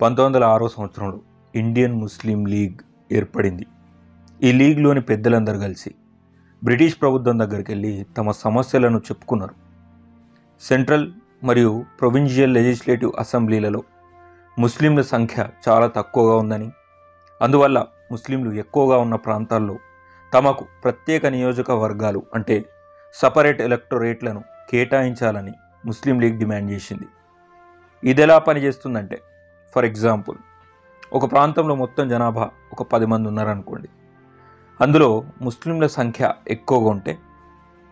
పంతొమ్మిది వందల ఆరో సంవత్సరంలో ఇండియన్ ముస్లిం లీగ్ ఏర్పడింది. ఈ లీగ్లోని పెద్దలందరూ కలిసి బ్రిటిష్ ప్రభుత్వం దగ్గరికి వెళ్ళి తమ సమస్యలను చెప్పుకున్నారు. సెంట్రల్ మరియు ప్రొవిన్షియల్ లెజిస్లేటివ్ అసెంబ్లీలలో ముస్లింల సంఖ్య చాలా తక్కువగా ఉందని అందువల్ల ముస్లింలు ఎక్కువగా ఉన్న ప్రాంతాల్లో తమకు ప్రత్యేక నియోజకవర్గాలు అంటే సపరేట్ ఎలక్టోరేట్లను కేటాయించాలని ముస్లిం లీగ్ డిమాండ్ చేసింది. ఇది ఎలా పనిచేస్తుందంటే ఫర్ ఎగ్జాంపుల్ ఒక ప్రాంతంలో మొత్తం జనాభా ఒక పది మంది ఉన్నారనుకోండి. అందులో ముస్లింల సంఖ్య ఎక్కువగా ఉంటే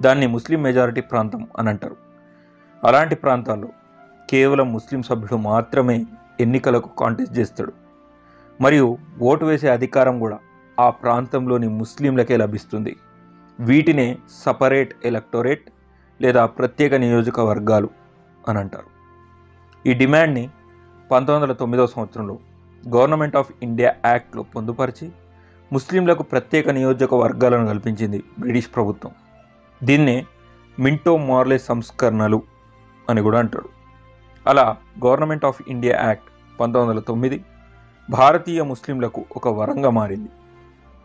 దాన్ని ముస్లిం మెజారిటీ ప్రాంతం అని అంటారు. అలాంటి ప్రాంతాల్లో కేవలం ముస్లిం సభ్యుడు మాత్రమే ఎన్నికలకు కాంటెస్ట్ చేస్తాడు. మరియు ఓటు వేసే అధికారం కూడా ఆ ప్రాంతంలోని ముస్లింలకే లభిస్తుంది. వీటినే సపరేట్ ఎలక్టోరేట్ లేదా ప్రత్యేక నియోజకవర్గాలు అని అంటారు. ఈ డిమాండ్ని పంతొమ్మిది వందల తొమ్మిదవ సంవత్సరంలో గవర్నమెంట్ ఆఫ్ ఇండియా యాక్ట్లో పొందుపరిచి ముస్లింలకు ప్రత్యేక నియోజకవర్గాలను కల్పించింది బ్రిటిష్ ప్రభుత్వం. దీన్నే మింటో మార్లే సంస్కరణలు అని కూడా అంటాడు అలా గవర్నమెంట్ ఆఫ్ ఇండియా యాక్ట్ పంతొమ్మిది వందల తొమ్మిది భారతీయ ముస్లింలకు ఒక వరంగా మారింది.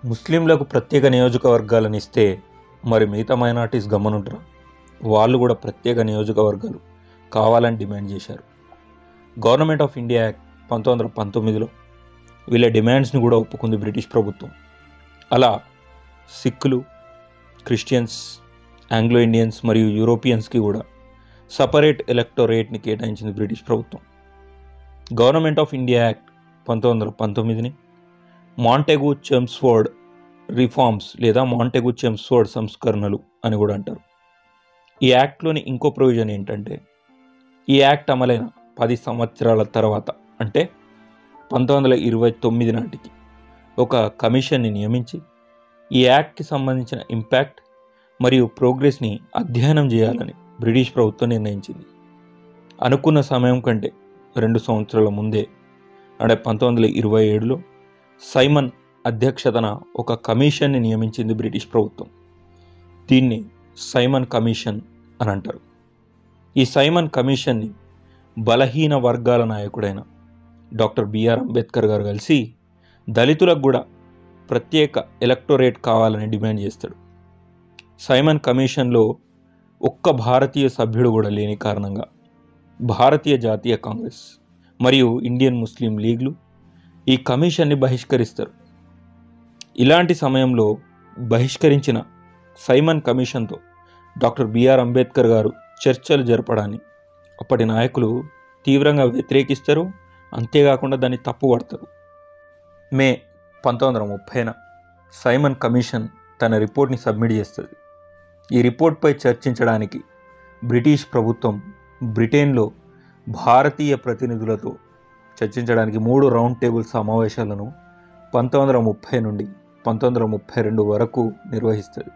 ముస్లింలకు ప్రత్యేక నియోజకవర్గాలను ఇస్తే మరి మిగతా మైనార్టీస్ గమనుంటారా? వాళ్ళు కూడా ప్రత్యేక నియోజకవర్గాలు కావాలని డిమాండ్ చేశారు. గవర్నమెంట్ ఆఫ్ ఇండియా యాక్ట్ పంతొమ్మిది వందల పంతొమ్మిదిలో వీళ్ళ డిమాండ్స్ని కూడా ఒప్పుకుంది బ్రిటిష్ ప్రభుత్వం. అలా సిక్కులు క్రిస్టియన్స్ ఆంగ్లో ఇండియన్స్ మరియు యూరోపియన్స్కి కూడా సపరేట్ ఎలక్టోరేట్ని కేటాయించింది బ్రిటిష్ ప్రభుత్వం. గవర్నమెంట్ ఆఫ్ ఇండియా యాక్ట్ పంతొమ్మిది వందల పంతొమ్మిదిని మాంటెగు చెమ్స్ఫోర్డ్ రిఫార్మ్స్ లేదా మాంటెగు చెమ్స్ఫోర్డ్ సంస్కరణలు అని కూడా అంటారు. ఈ యాక్ట్లోని ఇంకో ప్రొవిజన్ ఏంటంటే ఈ యాక్ట్ అమలైన పది సంవత్సరాల తర్వాత అంటే పంతొమ్మిది వందల ఇరవై తొమ్మిది నాటికి ఒక కమిషన్ని నియమించి ఈ యాక్ట్కి సంబంధించిన ఇంపాక్ట్ మరియు ప్రోగ్రెస్ని అధ్యయనం చేయాలని బ్రిటిష్ ప్రభుత్వం నిర్ణయించింది. అనుకున్న సమయం కంటే రెండు సంవత్సరాల ముందే అంటే పంతొమ్మిది వందల ఇరవై ఏడులో సైమన్ అధ్యక్షతన ఒక కమిషన్ని నియమించింది బ్రిటిష్ ప్రభుత్వం. దీన్ని సైమన్ కమిషన్ అని అంటారు. ఈ సైమన్ కమిషన్ని బలహీన వర్గాల నాయకుడైన డాక్టర్ బిఆర్ అంబేద్కర్ గారు కలిసి దళితులకు కూడా ప్రత్యేక ఎలక్టోరేట్ కావాలని డిమాండ్ చేస్తాడు. సైమన్ కమిషన్లో ఒక్క భారతీయ సభ్యుడు కూడా లేని కారణంగా భారతీయ జాతీయ కాంగ్రెస్ మరియు ఇండియన్ ముస్లిం లీగ్లు ఈ కమిషన్ని బహిష్కరిస్తారు. ఇలాంటి సమయంలో బహిష్కరించిన సైమన్ కమిషన్తో డాక్టర్ బిఆర్ అంబేద్కర్ గారు చర్చలు జరపడాన్ని అప్పటి నాయకులు తీవ్రంగా వ్యతిరేకిస్తారు అంతేకాకుండా దాన్ని తప్పుపడతారు మే పంతొమ్మిది వందల ముప్పైన సైమన్ కమిషన్ తన రిపోర్ట్ని సబ్మిట్ చేస్తుంది. ఈ రిపోర్ట్పై చర్చించడానికి బ్రిటిష్ ప్రభుత్వం బ్రిటన్లో భారతీయ ప్రతినిధులతో చర్చించడానికి మూడు రౌండ్ టేబుల్ సమావేశాలను పంతొమ్మిది వందల ముప్పై నుండి పంతొమ్మిది వందల ముప్పై రెండు వరకు నిర్వహిస్తుంది.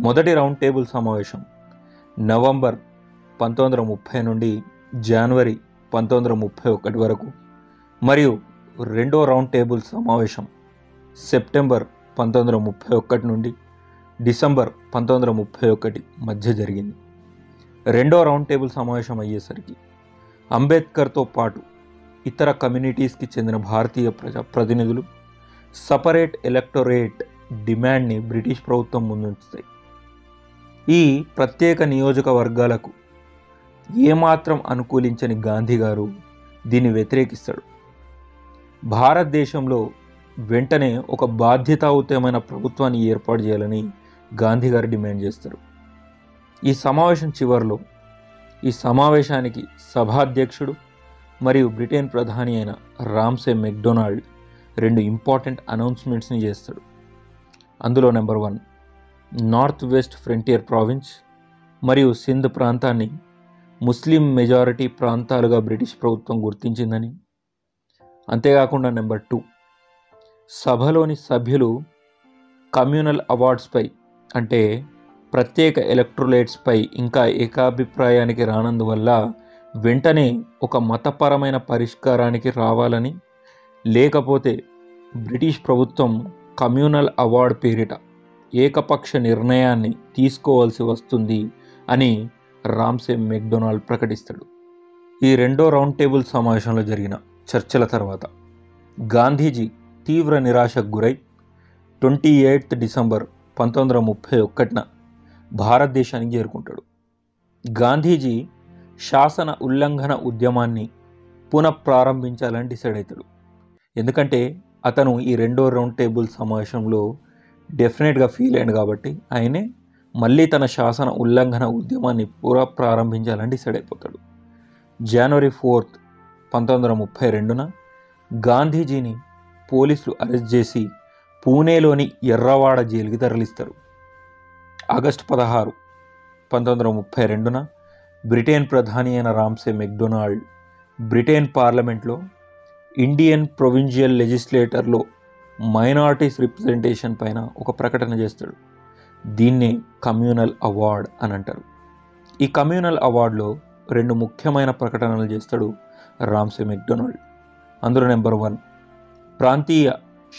మొదటి రౌండ్ టేబుల్ సమావేశం నవంబర్ పంతొమ్మిది వందల ముప్పై నుండి జనవరి పంతొమ్మిది వందల ముప్పై ఒకటి వరకు. మరియు రెండో రౌండ్ టేబుల్ సమావేశం సెప్టెంబర్ పంతొమ్మిది వందల ముప్పై ఒకటి నుండి డిసెంబర్ పంతొమ్మిది వందల ముప్పై ఒకటి మధ్య జరిగింది. రెండో రౌండ్ టేబుల్ సమావేశం అయ్యేసరికి అంబేద్కర్తో పాటు ఇతర కమ్యూనిటీస్కి చెందిన భారతీయ ప్రజా ప్రతినిధులు సపరేట్ ఎలక్టొరేట్ డిమాండ్ని బ్రిటిష్ ప్రభుత్వం ముందుంచుతాయి. ఈ ప్రత్యేక నియోజకవర్గాలకు ఏమాత్రం అనుకూలించని గాంధీ గారు దీన్ని వ్యతిరేకిస్తాడు. భారతదేశంలో వెంటనే ఒక బాధ్యతాయుతమైన ప్రభుత్వాన్ని ఏర్పాటు చేయాలని గాంధీ గారు డిమాండ్ చేస్తారు. ఈ సమావేశం చివరిలో ఈ సమావేశానికి సభాధ్యక్షుడు మరియు బ్రిటన్ ప్రధాని అయిన రామ్సే మెక్డొనాల్డ్ రెండు ఇంపార్టెంట్ అనౌన్స్మెంట్స్ని చేస్తాడు. అందులో number one north west frontier province మరియు సింధ్ ప్రాంతాన్ని ముస్లిం మెజారిటీ ప్రాంతాలుగా బ్రిటిష్ ప్రభుత్వం గుర్తించిందని. అంతేకాకుండా నెంబర్ టూ సభలోని సభ్యులు కమ్యూనల్ అవార్డ్స్పై అంటే ప్రత్యేక ఎలక్ట్రోలైట్స్పై ఇంకా ఏకాభిప్రాయానికి రానందువల్ల వెంటనే ఒక మతపరమైన పరిష్కారానికి రావాలని లేకపోతే బ్రిటిష్ ప్రభుత్వం కమ్యూనల్ అవార్డ్ పేరిట ఏకపక్ష నిర్ణయాన్ని తీసుకోవాల్సి వస్తుంది అని రామ్సే మెక్డొనాల్డ్ ప్రకటిస్తాడు. ఈ రెండో రౌండ్ టేబుల్ సమావేశంలో జరిగిన చర్చల తర్వాత గాంధీజీ తీవ్ర నిరాశకు గురై ట్వంటీ ఎయిత్ డిసెంబర్ పంతొమ్మిది వందల ముప్పై ఒకటిన భారతదేశానికి చేరుకుంటాడు. గాంధీజీ శాసన ఉల్లంఘన ఉద్యమాన్ని పునఃప్రారంభించాలని డిసైడ్ అవుతాడు. ఎందుకంటే అతను ఈ రెండో రౌండ్ టేబుల్ సమావేశంలో డెఫినెట్గా ఫీల్ అయ్యాడు కాబట్టి ఆయనే మళ్ళీ తన శాసన ఉల్లంఘన ఉద్యమాన్ని పునఃప్రారంభించాలని డిసైడ్ అయిపోతాడు. జనవరి ఫోర్త్ పంతొమ్మిది వందల ముప్పై రెండున గాంధీజీని పోలీసులు అరెస్ట్ చేసి పూణేలోని ఎర్రవాడ జైలుకి తరలిస్తారు. ఆగస్టు పదహారు పంతొమ్మిది వందల ముప్పై రెండున బ్రిటన్ ప్రధాని అయిన రామ్సే మెక్డొనాల్డ్ బ్రిటన్ పార్లమెంట్లో ఇండియన్ ప్రొవిన్షియల్ లెజిస్లేటర్లో మైనార్టీస్ రిప్రజెంటేషన్ పైన ఒక ప్రకటన చేస్తాడు. దీన్నే కమ్యూనల్ అవార్డ్ అని అంటారు. ఈ కమ్యూనల్ అవార్డులో రెండు ముఖ్యమైన ప్రకటనలు చేస్తాడు రామ్సే మెక్డొనాల్డ్. అందులో నెంబర్ వన్ ప్రాంతీయ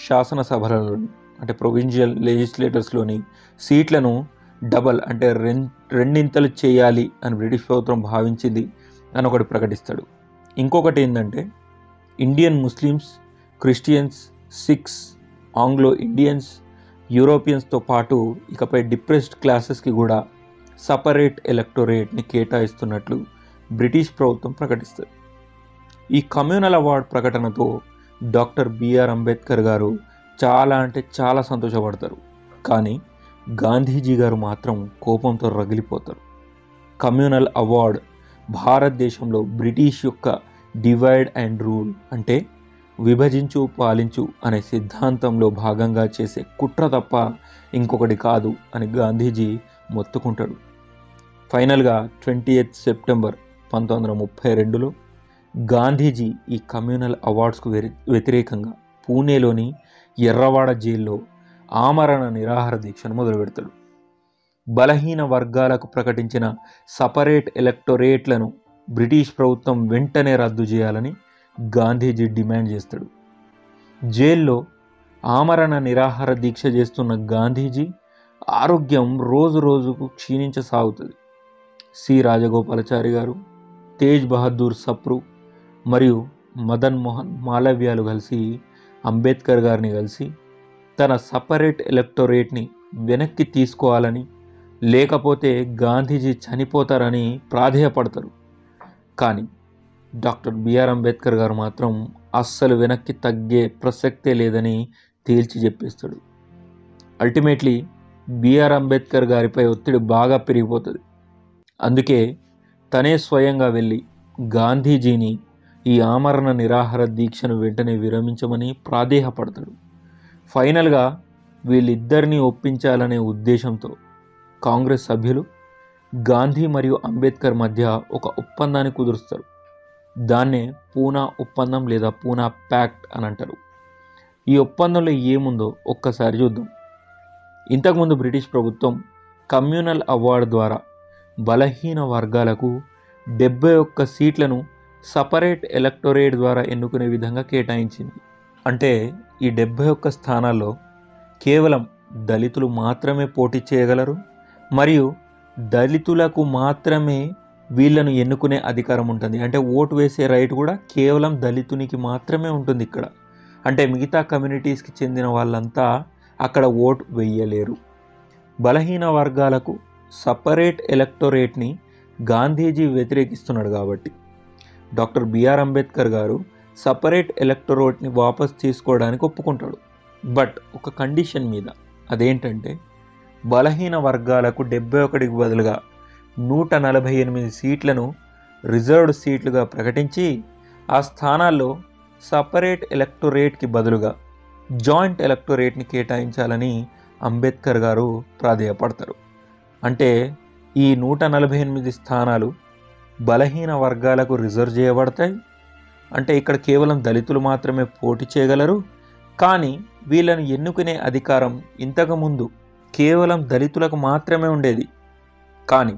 శాసనసభలలోని అంటే ప్రొవిన్షియల్ లెజిస్లేటర్స్లోని సీట్లను డబల్ అంటే రెం రెండింతలు చేయాలి అని బ్రిటిష్ ప్రభుత్వం భావించింది అని ఒకటి ప్రకటిస్తాడు. ఇంకొకటి ఏంటంటే Indian Muslims Christians Sikhs Anglo Indians యూరోపియన్స్తో పాటు ఇకపై డిప్రెస్డ్ క్లాసెస్కి కూడా సపరేట్ ఎలక్టోరేట్ని కేటాయిస్తున్నట్లు బ్రిటిష్ ప్రభుత్వం ప్రకటిస్తుంది. ఈ కమ్యూనల్ అవార్డ్ ప్రకటనతో డాక్టర్ బిఆర్ అంబేద్కర్ గారు చాలా అంటే చాలా సంతోషపడతారు. కానీ గాంధీజీ గారు మాత్రం కోపంతో రగిలిపోతారు. కమ్యూనల్ అవార్డ్ భారతదేశంలో బ్రిటిష్ యొక్క డివైడ్ అండ్ రూల్ అంటే విభజించు పాలించు అనే సిద్ధాంతంలో భాగంగా చేసే కుట్ర తప్ప ఇంకొకటి కాదు అని గాంధీజీ మొత్తుకుంటాడు. ఫైనల్గా ట్వంటీ ఎయిత్ సెప్టెంబర్ పంతొమ్మిది వందల ముప్పై రెండులో గాంధీజీ ఈ కమ్యూనల్ అవార్డ్స్కు వ్యతిరేకంగా పూణేలోని ఎర్రవాడ జైల్లో ఆమరణ నిరాహార దీక్షను మొదలుపెడతాడు. బలహీన వర్గాలకు ప్రకటించిన సపరేట్ ఎలక్టొరేట్లను బ్రిటిష్ ప్రభుత్వం వెంటనే రద్దు చేయాలని గాంధీజీ డిమాండ్ చేస్తాడు. జైల్లో ఆమరణ నిరాహార దీక్ష చేస్తున్న గాంధీజీ ఆరోగ్యం రోజు రోజుకు క్షీణించసాగుతుంది. సి. రాజగోపాలాచారి గారు తేజ్ బహదూర్ సప్రు మరియు మదన్ మోహన్ మాలవ్యాలు కలిసి అంబేద్కర్ గారిని కలిసి తన సపరేట్ ఎలక్టొరేట్ని వెనక్కి తీసుకోవాలని లేకపోతే గాంధీజీ చనిపోతారని ప్రాధేయపడతారు. కానీ డాక్టర్ బిఆర్ అంబేద్కర్ గారు మాత్రం అస్సలు వెనక్కి తగ్గే ప్రసక్తే లేదని తేల్చి చెప్పేస్తాడు. అల్టిమేట్లీ బిఆర్ అంబేద్కర్ గారిపై ఒత్తిడి బాగా పెరిగిపోతుంది. అందుకే తనే స్వయంగా వెళ్ళి గాంధీజీని ఈ ఆమరణ నిరాహార దీక్షను వెంటనే విరమించమని ప్రాధేయపడతాడు. ఫైనల్గా వీళ్ళిద్దరినీ ఒప్పించాలనే ఉద్దేశంతో కాంగ్రెస్ సభ్యులు గాంధీ మరియు అంబేద్కర్ మధ్య ఒక ఒప్పందాన్ని కుదురుస్తారు. దాన్నే పూనా ఒప్పందం లేదా పూనా ప్యాక్ట్ అని అంటారు. ఈ ఒప్పందంలో ఏముందో ఒక్కసారి చూద్దాం. ఇంతకుముందు బ్రిటిష్ ప్రభుత్వం కమ్యూనల్ అవార్డు ద్వారా బలహీన వర్గాలకు డెబ్బై ఒక్క సీట్లను సపరేట్ ఎలక్టొరేట్ ద్వారా ఎన్నుకునే విధంగా కేటాయించింది. అంటే ఈ డెబ్బై ఒక్క స్థానాల్లో కేవలం దళితులు మాత్రమే పోటీ చేయగలరు? మరియు దళితులకు మాత్రమే వీళ్ళను ఎన్నుకునే అధికారం ఉంటుంది. అంటే ఓటు వేసే రైట్ కూడా కేవలం దళితునికి మాత్రమే ఉంటుంది ఇక్కడ. అంటే మిగతా కమ్యూనిటీస్కి చెందిన వాళ్ళంతా అక్కడ ఓటు వెయ్యలేరు బలహీన వర్గాలకు సపరేట్ ఎలక్టొరేట్ని గాంధీజీ వ్యతిరేకిస్తున్నాడు కాబట్టి. డాక్టర్ బిఆర్ అంబేద్కర్ గారు సపరేట్ ఎలక్టొరేట్ని వాపస్ తీసుకోవడానికి ఒప్పుకుంటాడు. బట్ ఒక కండిషన్ మీద అదేంటంటే బలహీన వర్గాలకు డెబ్బై ఒకటికి బదులుగా నూట నలభై ఎనిమిది సీట్లను రిజర్వ్డ్ సీట్లుగా ప్రకటించి ఆ స్థానాల్లో సపరేట్ ఎలక్టొరేట్కి బదులుగా జాయింట్ ఎలక్టొరేట్ని కేటాయించాలని అంబేద్కర్ గారు ప్రాధేయపడతారు. అంటే ఈ నూట నలభై ఎనిమిది స్థానాలు బలహీన వర్గాలకు రిజర్వ్ చేయబడతాయి. అంటే ఇక్కడ కేవలం దళితులు మాత్రమే పోటీ చేయగలరు. కానీ వీళ్ళను ఎన్నుకునే అధికారం ఇంతకుముందు కేవలం దళితులకు మాత్రమే ఉండేది. కానీ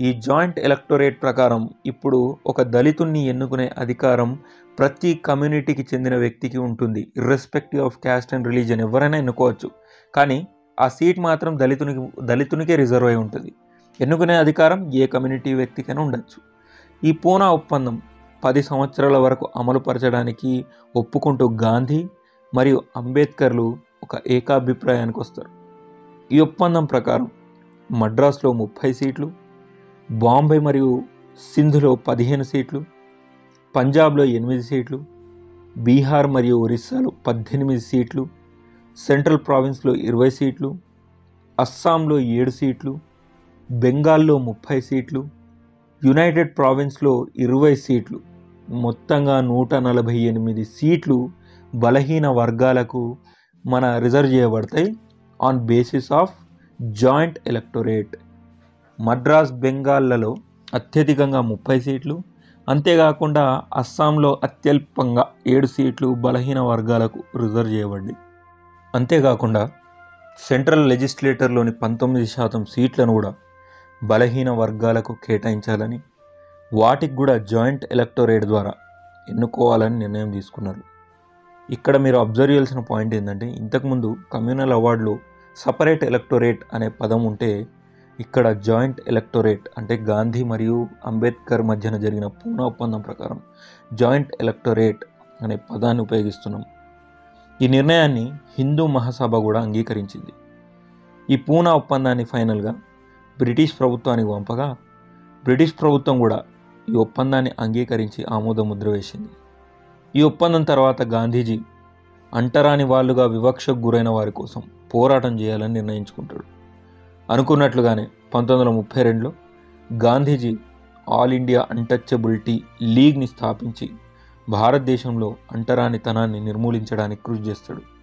ఈ జాయింట్ ఎలక్టొరేట్ ప్రకారం ఇప్పుడు ఒక దళితుణ్ణి ఎన్నుకునే అధికారం ప్రతి కమ్యూనిటీకి చెందిన వ్యక్తికి ఉంటుంది irrespective of caste and religion ఎవరైనా ఎన్నుకోవచ్చు. కానీ ఆ సీట్ మాత్రం దళితునికి దళితునికే రిజర్వ్ అయి ఉంటుంది. ఎన్నుకునే అధికారం ఏ కమ్యూనిటీ వ్యక్తికైనా ఉండొచ్చు. ఈ పూనా ఒప్పందం పది సంవత్సరాల వరకు అమలుపరచడానికి ఒప్పుకుంటూ గాంధీ మరియు అంబేద్కర్లు ఒక ఏకాభిప్రాయానికి వస్తారు ఈ ఒప్పందం ప్రకారం మద్రాసులో ముప్పై సీట్లు బాంబే మరియు సింధులో పదిహేను సీట్లు పంజాబ్లో ఎనిమిది సీట్లు బీహార్ మరియు ఒరిస్సాలో పద్దెనిమిది సీట్లు సెంట్రల్ ప్రావిన్స్లో ఇరవై సీట్లు అస్సాంలో ఏడు సీట్లు బెంగాల్లో ముప్పై సీట్లు యునైటెడ్ ప్రావిన్స్లో ఇరవై సీట్లు. మొత్తంగా నూట నలభై ఎనిమిది సీట్లు బలహీన వర్గాలకు మన రిజర్వ్ చేయబడతాయి. On basis of joint electorate. Madras బెంగాల్లలో అత్యధికంగా ముప్పై సీట్లు. అంతేకాకుండా అస్సాంలో అత్యల్పంగా ఏడు సీట్లు బలహీన వర్గాలకు రిజర్వ్ చేయబడి అంతేకాకుండా సెంట్రల్ లెజిస్లేటర్లోని పంతొమ్మిది శాతం సీట్లను కూడా బలహీన వర్గాలకు కేటాయించాలని వాటికి కూడా జాయింట్ ఎలక్టోరేట్ ద్వారా ఎన్నుకోవాలని నిర్ణయం తీసుకున్నారు. ఇక్కడ మీరు అబ్జర్వ్ చేయాల్సిన పాయింట్ ఏంటంటే ఇంతకుముందు కమ్యూనల్ అవార్డులో సపరేట్ ఎలక్టోరేట్ అనే పదం ఉంటే ఇక్కడ జాయింట్ ఎలక్టోరేట్ అంటే గాంధీ మరియు అంబేద్కర్ మధ్యన జరిగిన పూనా ఒప్పందం ప్రకారం జాయింట్ ఎలక్టోరేట్ అనే పదాన్ని ఉపయోగిస్తున్నాం. ఈ నిర్ణయాన్ని హిందూ మహాసభ కూడా అంగీకరించింది. ఈ పూనా ఒప్పందాన్ని ఫైనల్గా బ్రిటిష్ ప్రభుత్వానికి పంపగా బ్రిటిష్ ప్రభుత్వం కూడా ఈ ఒప్పందాన్ని అంగీకరించి ఆమోద ముద్ర వేసింది. ఈ ఒప్పందం తర్వాత గాంధీజీ అంటరాని వాళ్ళుగా వివక్షకు గురైన వారి కోసం పోరాటం చేయాలని నిర్ణయించుకుంటాడు. అనుకున్నట్లుగానే పంతొమ్మిది వందల ముప్పై రెండులో గాంధీజీ ఆల్ ఇండియా అన్టచబిలిటీ లీగ్ని స్థాపించి భారతదేశంలో అంటరానితనాన్ని నిర్మూలించడానికి కృషి చేస్తాడు.